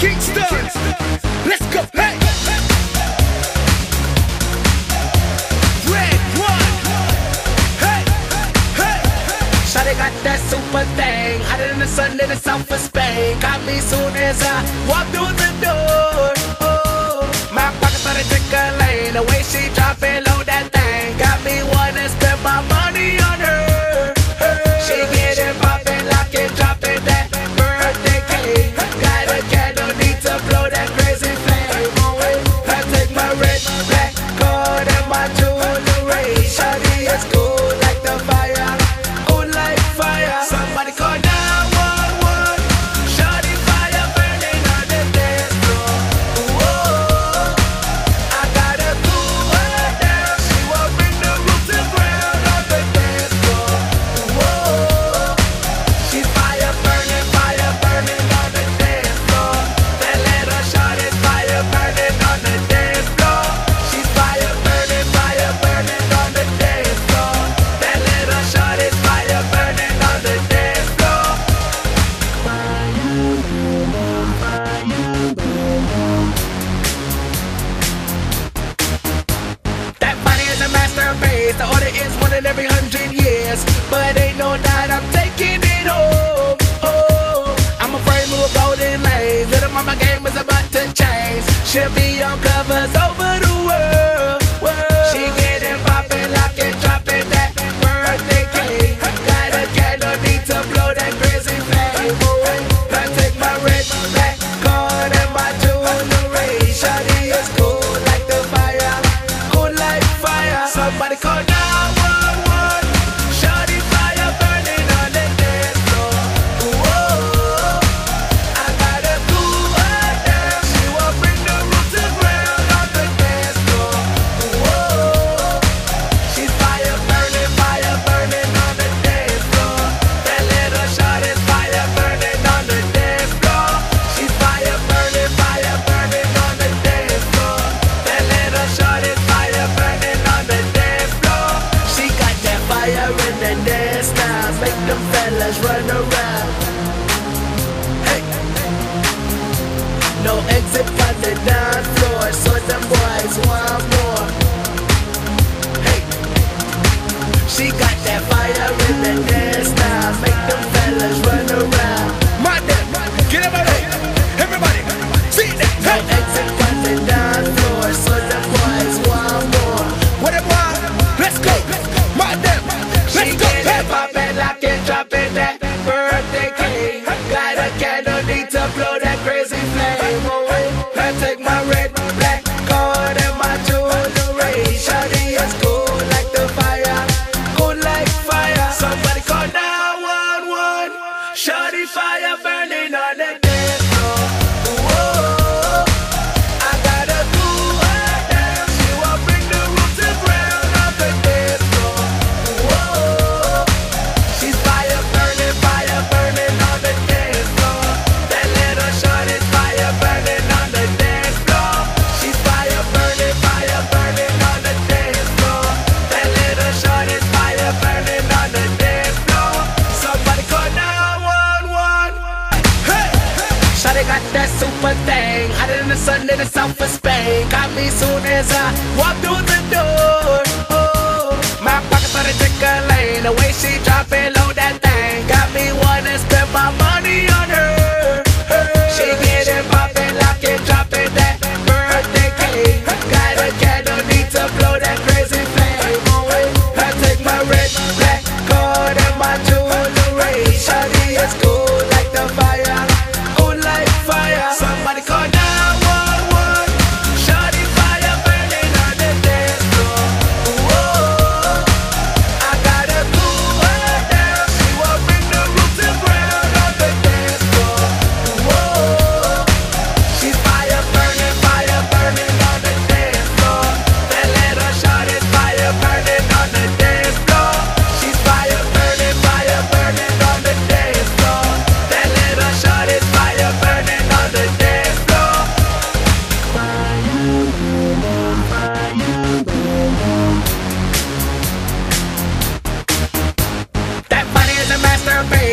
Kingston. Let's go. Hey. Red one. Hey. Hey. Shawty got that super thing, hotter than the sun in the south of Spain. Got me soon as I walk through the door. Oh, my pockets started trickling the way she years. The order is one in every hundred years. But ain't no doubt I'm taking it home. Oh, I'm a frame of golden lace. Little mama game is about to change. She'll be on covers over. Yeah. fire burn. the sun in the south of Spain. Got me soon as I walk through the door. Oh, my pockets started trickling. The way she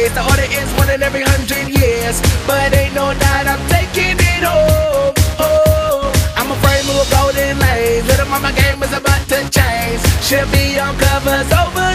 masterpiece. The order is one in every hundred years. But ain't no doubt I'm taking it home. Oh, I'm a frame of golden lanes. Little mama game is about to change. She'll be on covers over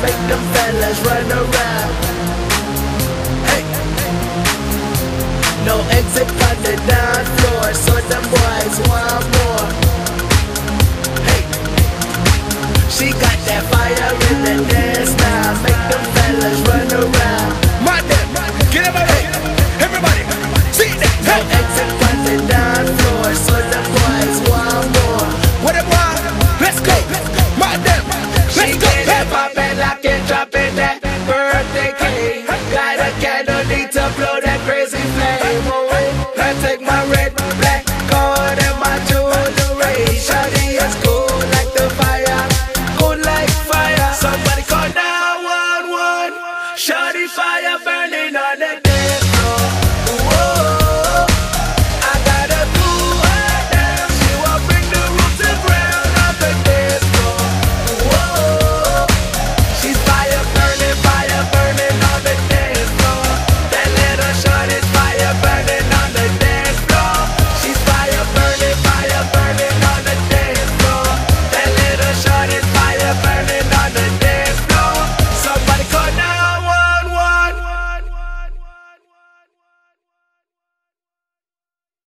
make them fellas run around. Hey. No exit on the dance floor, so them boys want more. Hey. She got that fire in the dance now, make them fellas run around. Madden, get him away.